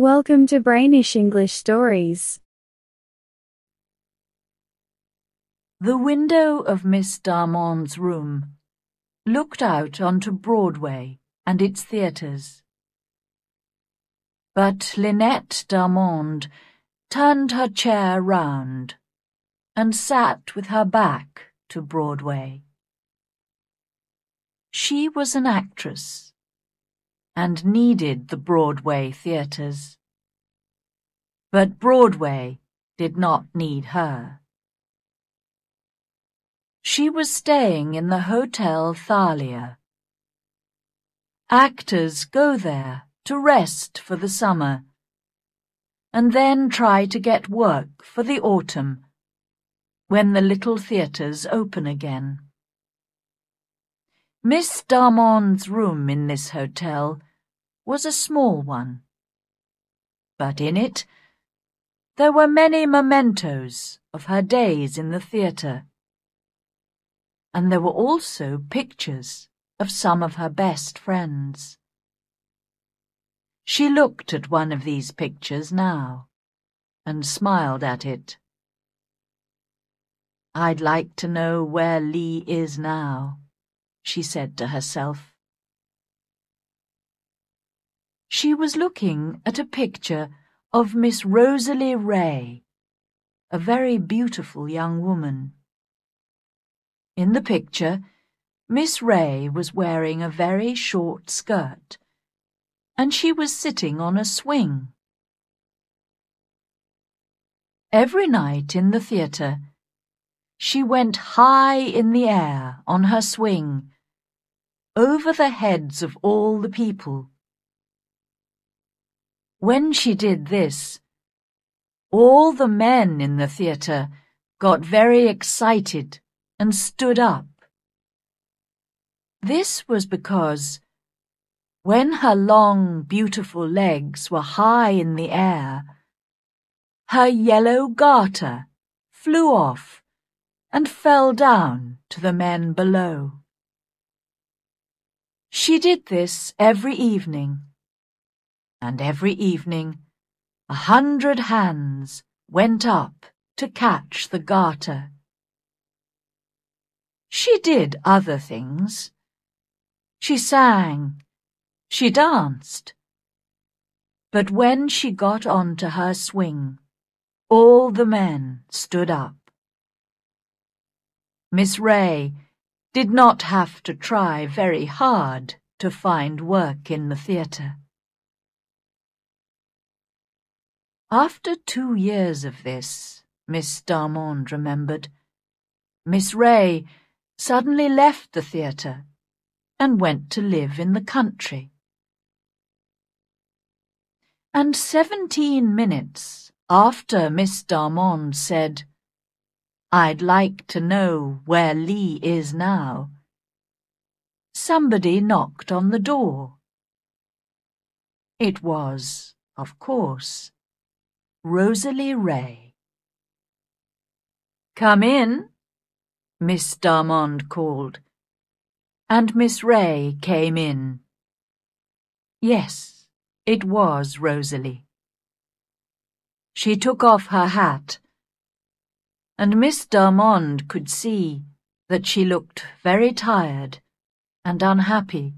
Welcome to Brainish English Stories. The window of Miss Darmond's room looked out onto Broadway and its theatres. But Lynette Darmond turned her chair round and sat with her back to Broadway. She was an actress and needed the Broadway theatres. But Broadway did not need her. She was staying in the Hotel Thalia. Actors go there to rest for the summer and then try to get work for the autumn when the little theatres open again. Miss Darmond's room in this hotel was a small one, but in it there were many mementos of her days in the theatre, and there were also pictures of some of her best friends. She looked at one of these pictures now and smiled at it. I'd like to know where Lee is now she said to herself. She was looking at a picture of Miss Rosalie Ray, a very beautiful young woman. In the picture, Miss Ray was wearing a very short skirt, and she was sitting on a swing. Every night in the theatre, she went high in the air on her swing over the heads of all the people. When she did this, all the men in the theatre got very excited and stood up. This was because when her long, beautiful legs were high in the air, her yellow garter flew off and fell down to the men below. She did this every evening, and every evening a hundred hands went up to catch the garter. She did other things. She sang, she danced. But when she got on to her swing, all the men stood up. Miss Ray did not have to try very hard to find work in the theatre. After two years of this, Miss Darmond remembered, Miss Ray suddenly left the theatre and went to live in the country. And seventeen minutes after Miss Darmond said, I'd like to know where Lee is now. Somebody knocked on the door. It was, of course, Rosalie Ray. Come in, Miss Darmond called, and Miss Ray came in. Yes, it was Rosalie. She took off her hat and Miss Darmond could see that she looked very tired and unhappy.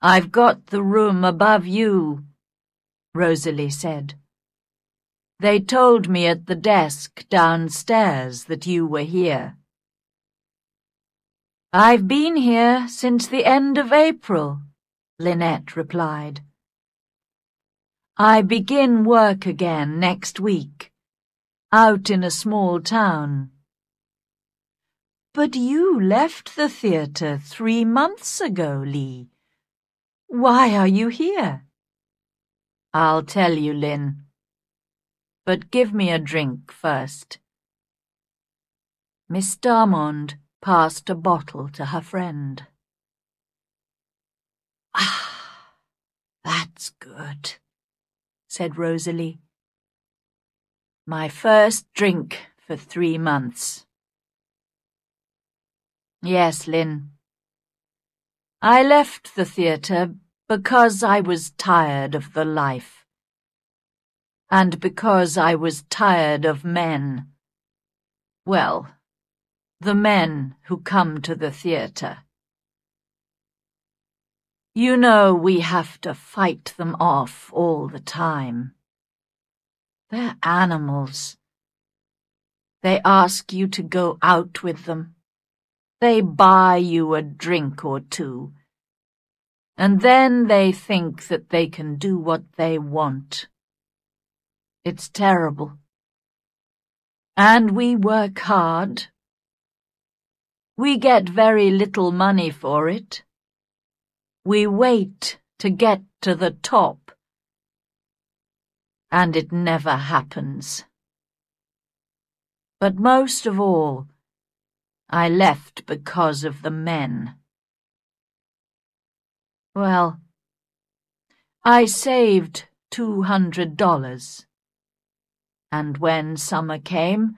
I've got the room above you, Rosalie said. They told me at the desk downstairs that you were here. I've been here since the end of April, Lynette replied. I begin work again next week out in a small town. But you left the theatre three months ago, Lee. Why are you here? I'll tell you, Lynn. But give me a drink first. Miss Darmond passed a bottle to her friend. Ah, that's good, said Rosalie. My first drink for three months. Yes, Lynn. I left the theatre because I was tired of the life. And because I was tired of men. Well, the men who come to the theatre. You know we have to fight them off all the time. They're animals. They ask you to go out with them. They buy you a drink or two. And then they think that they can do what they want. It's terrible. And we work hard. We get very little money for it. We wait to get to the top. And it never happens. But most of all, I left because of the men. Well, I saved two hundred dollars. And when summer came,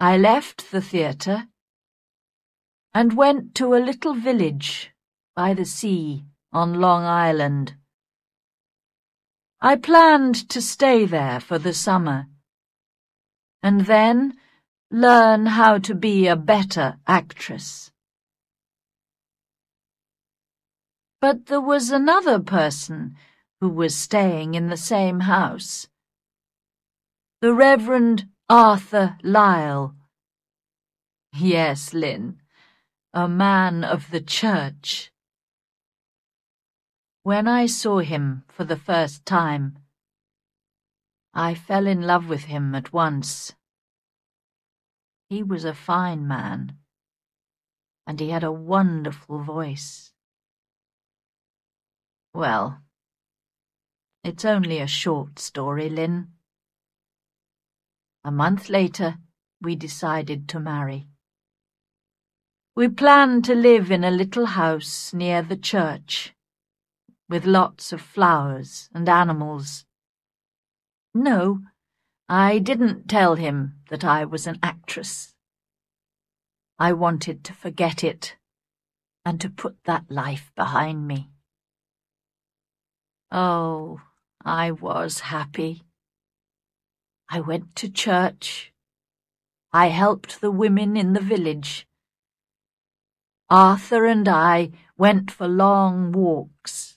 I left the theatre and went to a little village by the sea on Long Island. I planned to stay there for the summer and then learn how to be a better actress. But there was another person who was staying in the same house. The Reverend Arthur Lyle. Yes, Lynn, a man of the church. When I saw him for the first time, I fell in love with him at once. He was a fine man, and he had a wonderful voice. Well, it's only a short story, Lynn. A month later, we decided to marry. We planned to live in a little house near the church, with lots of flowers and animals. No, I didn't tell him that I was an actress. I wanted to forget it and to put that life behind me. Oh, I was happy. I went to church. I helped the women in the village. Arthur and I went for long walks.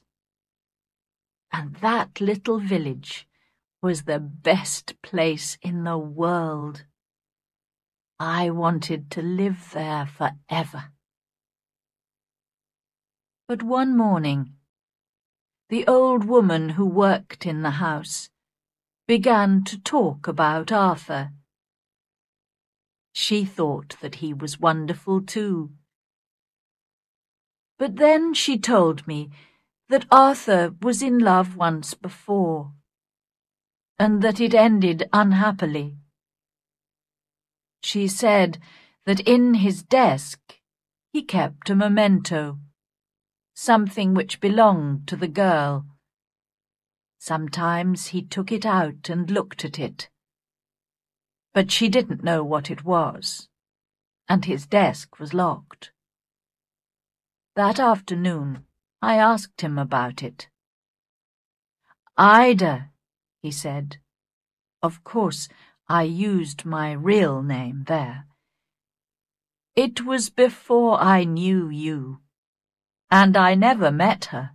And that little village was the best place in the world. I wanted to live there forever. But one morning, the old woman who worked in the house began to talk about Arthur. She thought that he was wonderful too. But then she told me that Arthur was in love once before, and that it ended unhappily. She said that in his desk he kept a memento, something which belonged to the girl Sometimes he took it out and looked at it. But she didn't know what it was, and his desk was locked. That afternoon, I asked him about it. Ida, he said. Of course, I used my real name there. It was before I knew you, and I never met her.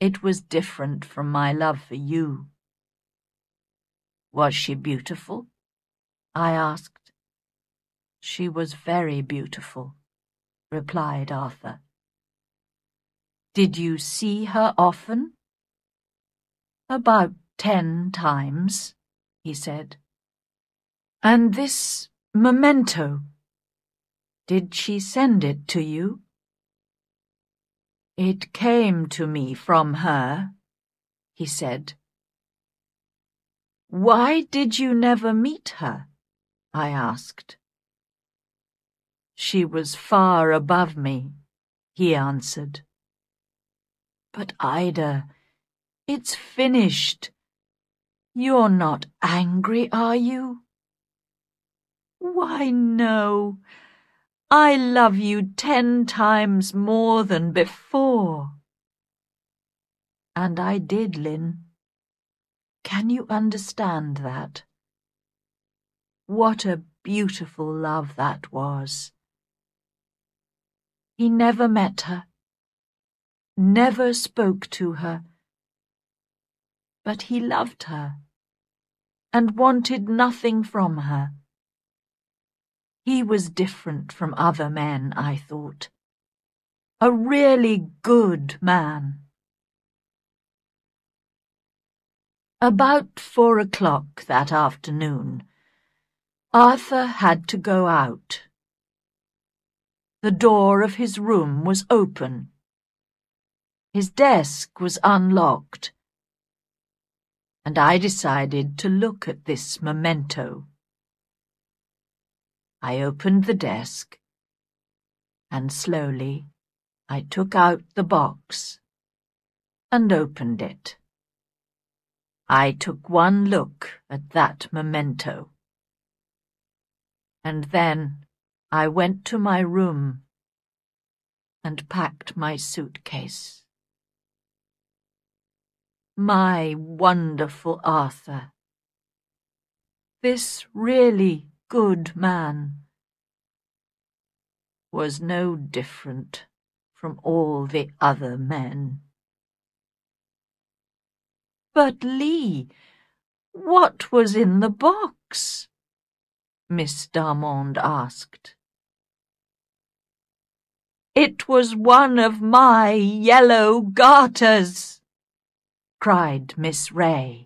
It was different from my love for you. Was she beautiful? I asked. She was very beautiful, replied Arthur. Did you see her often? About ten times, he said. And this memento, did she send it to you? It came to me from her, he said. Why did you never meet her? I asked. She was far above me, he answered. But Ida, it's finished. You're not angry, are you? Why, no. I love you ten times more than before. And I did, Lynn. Can you understand that? What a beautiful love that was. He never met her, never spoke to her, but he loved her and wanted nothing from her. He was different from other men, I thought. A really good man. About four o'clock that afternoon, Arthur had to go out. The door of his room was open. His desk was unlocked. And I decided to look at this memento. I opened the desk, and slowly I took out the box and opened it. I took one look at that memento. And then I went to my room and packed my suitcase. My wonderful Arthur. This really good man was no different from all the other men. But, Lee, what was in the box? Miss Darmond asked. It was one of my yellow garters, cried Miss Ray.